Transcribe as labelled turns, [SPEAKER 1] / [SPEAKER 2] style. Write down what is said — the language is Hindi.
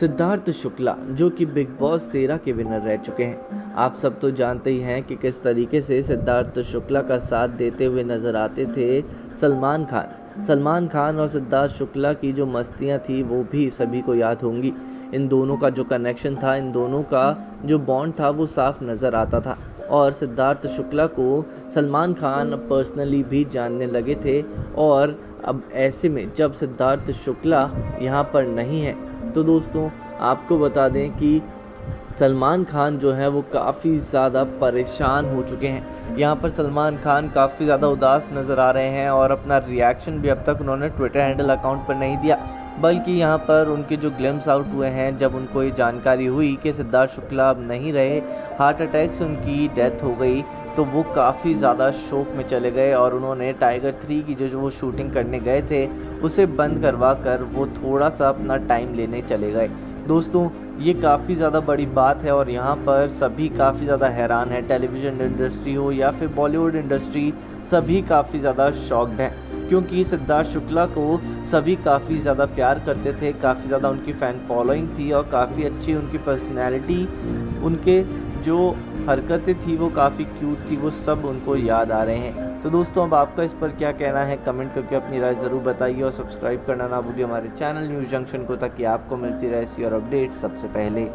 [SPEAKER 1] सिद्धार्थ शुक्ला, जो कि बिग बॉस तेरह के विनर रह चुके हैं। आप सब तो जानते ही हैं कि किस तरीके से सिद्धार्थ शुक्ला का साथ देते हुए नज़र आते थे सलमान खान। सलमान खान और सिद्धार्थ शुक्ला की जो मस्तियाँ थी, वो भी सभी को याद होंगी। इन दोनों का जो कनेक्शन था, इन दोनों का जो बॉन्ड था, वो साफ़ नज़र आता था। और सिद्धार्थ शुक्ला को सलमान खान पर्सनली भी जानने लगे थे। और अब ऐसे में जब सिद्धार्थ शुक्ला यहाँ पर नहीं है तो दोस्तों, आपको बता दें कि सलमान खान जो है वो काफ़ी ज़्यादा परेशान हो चुके हैं। यहाँ पर सलमान खान काफ़ी ज़्यादा उदास नज़र आ रहे हैं और अपना रिएक्शन भी अब तक उन्होंने ट्विटर हैंडल अकाउंट पर नहीं दिया। बल्कि यहाँ पर उनके जो ग्लिम्स आउट हुए हैं, जब उनको ये जानकारी हुई कि सिद्धार्थ शुक्ला अब नहीं रहे हार्ट अटैक से उनकी डेथ हो गई। तो वो काफ़ी ज़्यादा शोक में चले गए और उन्होंने टाइगर थ्री की जो जो वो शूटिंग करने गए थे, उसे बंद करवा कर वो थोड़ा सा अपना टाइम लेने चले गए। दोस्तों, ये काफ़ी ज़्यादा बड़ी बात है और यहाँ पर सभी काफ़ी ज़्यादा हैरान है। टेलीविज़न इंडस्ट्री हो या फिर बॉलीवुड इंडस्ट्री सभी काफ़ी ज़्यादा शॉक्ड हैं। क्योंकि सिद्धार्थ शुक्ला को सभी काफ़ी ज़्यादा प्यार करते थे, काफ़ी ज़्यादा उनकी फ़ैन फॉलोइंग थी और काफ़ी अच्छी उनकी पर्सनैलिटी उनके जो हरकतें थी वो काफ़ी क्यूट थी, वो सब उनको याद आ रहे हैं। तो दोस्तों, अब आपका इस पर क्या कहना है कमेंट करके अपनी राय ज़रूर बताइए और सब्सक्राइब करना ना भूलिए हमारे चैनल न्यूज़ जंक्शन को, ताकि आपको मिलती रहे ऐसी और अपडेट सबसे पहले।